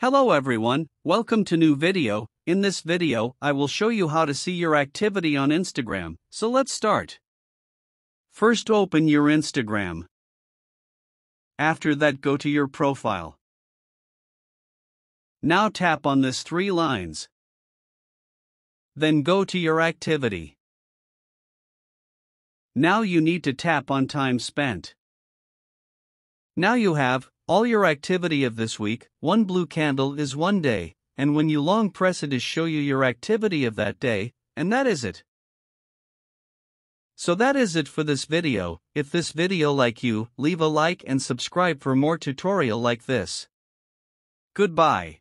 Hello everyone, welcome to new video. In this video, I will show you how to see your activity on Instagram. So let's start. First open your Instagram. After that go to your profile. Now tap on this three lines. Then go to your activity. Now you need to tap on time spent. Now you have all your activity of this week. One blue candle is one day, and when you long press it is show you your activity of that day, and that is it. So that is it for this video. If this video like you, leave a like and subscribe for more tutorial like this. Goodbye.